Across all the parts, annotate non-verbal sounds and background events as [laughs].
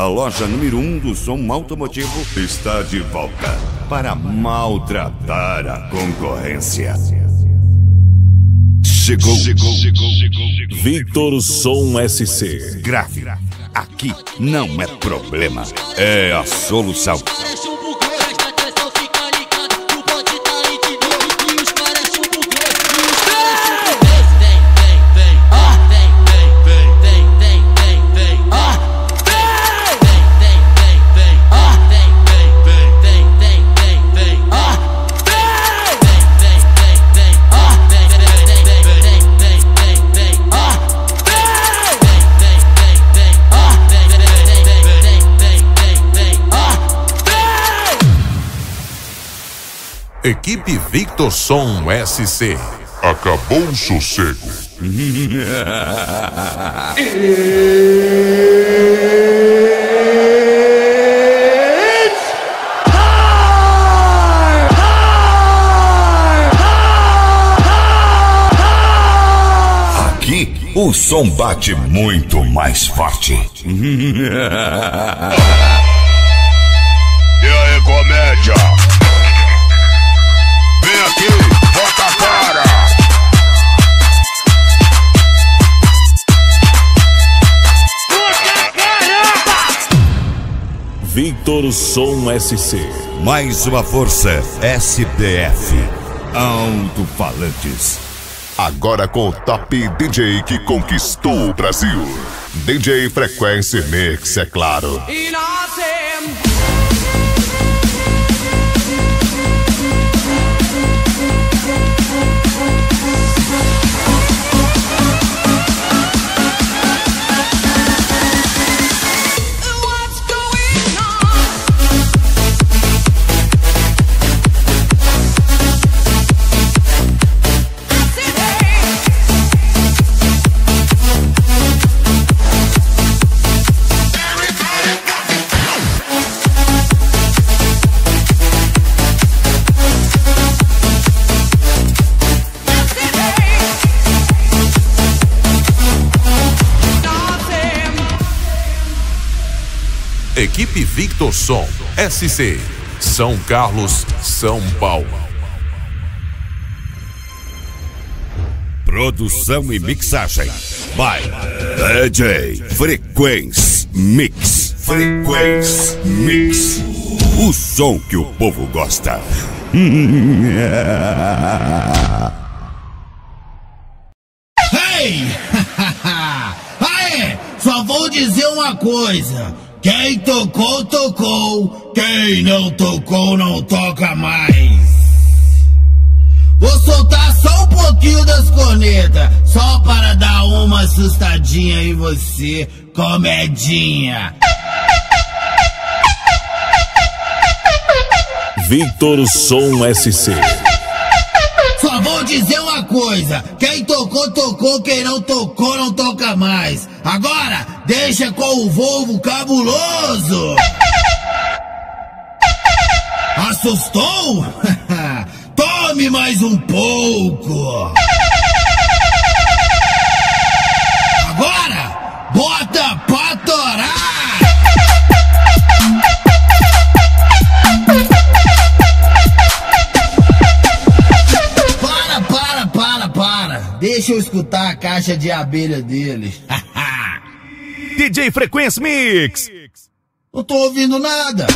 A loja número 1 um do som automotivo está de volta para maltratar a concorrência. Chegou, chegou, chegou, chegou. Victor Som SC. Grave. Aqui não é problema, é a solução. Equipe Victor Som SC. Acabou o sossego. Aqui o som bate muito mais forte. E aí, comédia? Victor Som SC. Mais uma força SDF. Alto-falantes. Agora com o top DJ que conquistou o Brasil. DJ Frequência Mix, é claro. Equipe Victor Som SC. São Carlos, São Paulo. Produção e mixagem. By DJ Frequência Mix. Frequência Mix. O som que o povo gosta. [laughs] Hey! [laughs] Aê! Só vou dizer uma coisa. Quem tocou, tocou. Quem não tocou, não toca mais. Vou soltar só um pouquinho das cornetas. Só para dar uma assustadinha em você, comedinha. Victor Som SC. Vou dizer uma coisa: quem tocou, tocou, quem não tocou, não toca mais. Agora, deixa com o Volvo cabuloso. Assustou? [laughs] Tome mais um pouco. Agora, bota pra torar. Deixa eu escutar a caixa de abelha dele. [laughs] DJ Frequência Mix. Não tô ouvindo nada.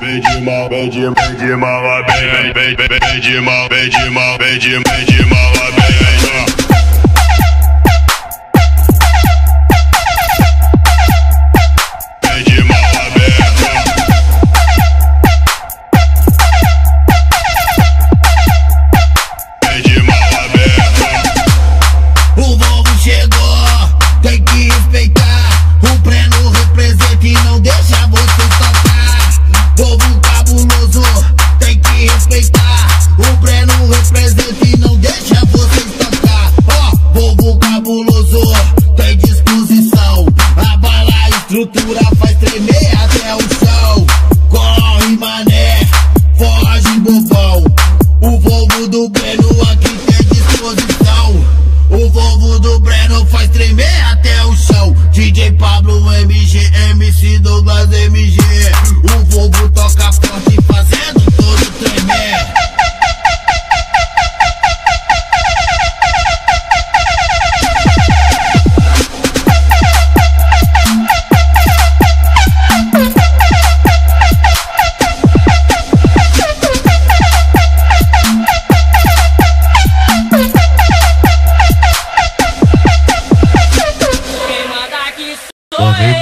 Bem de mal, bem de mal, bem de mal, bem, bem, bem, bem, bem de mal, bem de mal, bem de, bem de mal,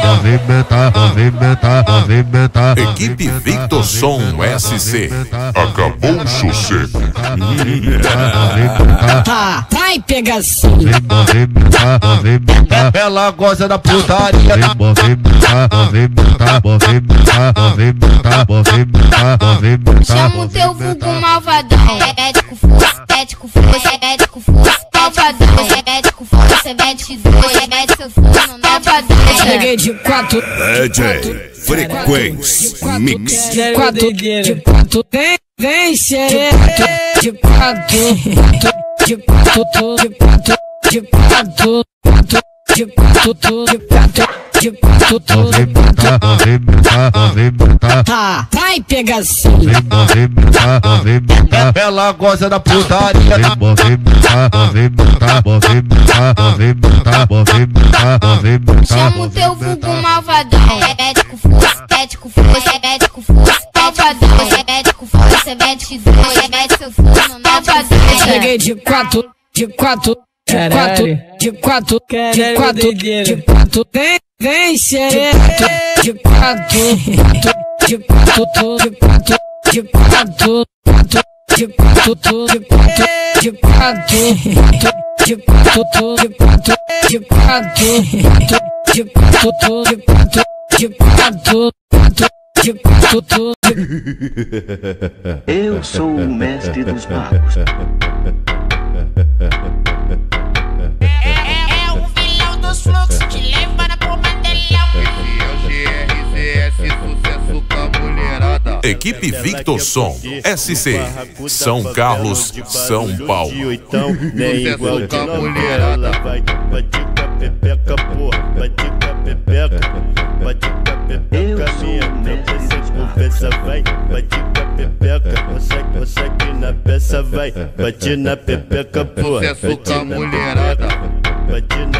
Ah. Ah. Equipe Victor Som SC. Acabou o sossego. [laughs] Tá, vai vai pegação. É, ela gosta da putaria. Chama o teu vulgo malvadão. Médico fosse, médico fosse, médico você é médico fosse, é médico fosse, é médico fosse, médico fosse, malvadão. Cheguei de quatro, DJ Frequência Mix. de quatro, de quatro, vem, vem xereca. De quatro, de quatro, de quatro, de quatro, de quatro, de quatro. Tá, vai. Movimenta, movimenta. Ela gosta da putaria. Movimenta, movimenta, movimenta, movimenta, movimenta, movimenta. Chama o teu vulgo malvadão. Médico força, médico força, médico força, malvadão. Médico força, médico força, médico força, malvadão. Cheguei de quatro, de quatro, de quatro, de quatro, de quatro, de quatro, vem, vem xereca. De quatro, de quatro, de quatro, de quatro, de quatro, de quatro, de quatro, de quatro, de quatro, de quatro, de quatro, de quatro, de quatro, de quatro, de Eu sou o mestre dos magos. [laughs] Equipe Victor Som SC. São Carlos, São Paulo. Nem igual mulherada. Vai, pepeca, pepeca. Pepeca, vai. Pepeca. Consegue, consegue na peça, vai. Pepeca, porra. Bate na mulherada. Bate na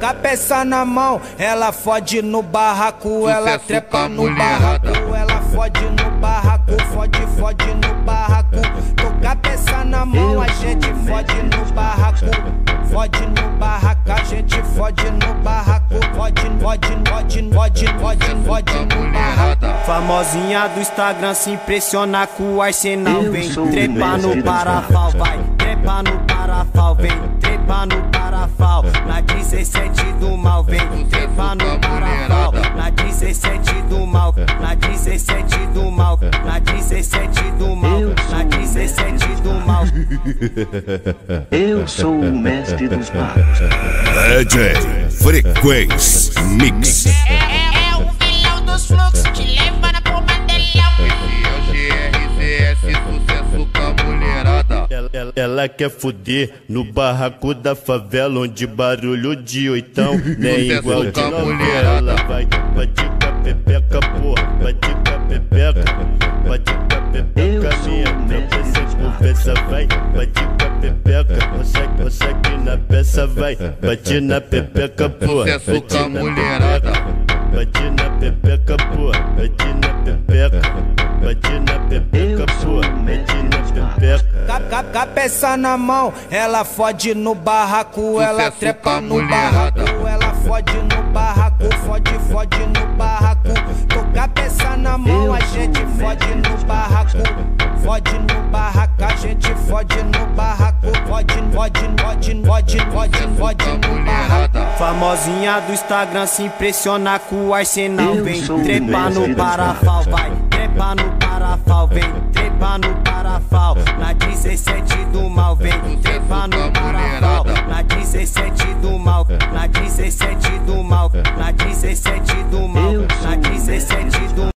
Cabeça na mão, ela fode no barraco, ela trepa no barraco, ela fode no barraco, fode, fode no barraco. Com cabeça na mão, a gente fode no barraco, fode no barraco, a gente fode no barraco, fode, fode, fode, fode, fode, fode no barraco. Famosinha do Instagram se impressiona com o arsenal, vem trepa no parafal, vai, trepa no parafal, vem, trepa no parafal, na 17 do mal, vem, trepa no parafal, na 17 do mal, na 17 do mal, na 17 do mal, na 17 do mal. Eu sou o mestre dos magos. DJ Frequência Mix. Ela, ela- ela quer fuder no barraco da favela, onde barulho de oitão [laughs] nem igual de novela. Vai, vai de pepeca, porra, vai de pepeca, vai de pepeca, minha. Não precisa conversa, vai, vai de pepeca, consegue, consegue na peça, vai, bate na pepeca, porra, bate na mulherada. Bate na pepeca, porra, bate na pepeca, bate na pepeca, porra, bate na pepeca. Ca- ca- Cabeça na mão, ela fode no barraco, ela trepa no barraco, ela fode no barraco, fode, fode no barraco. Com cabeça na mão, a gente fode no barraco, fode no barraco, a gente fode no barraco, fode, fode, fode, fode, fode, fode no barraco. Famosinha do Instagram se impressiona com o arsenal, vem sou o trepa mestre no parafal, vai, trepa no parafal, vem trepa no parafal. Na 17 do mal, vem trepa no parafal. Na 17 do mal, na 17 do mal, na 17 do mal, na 17 do mal.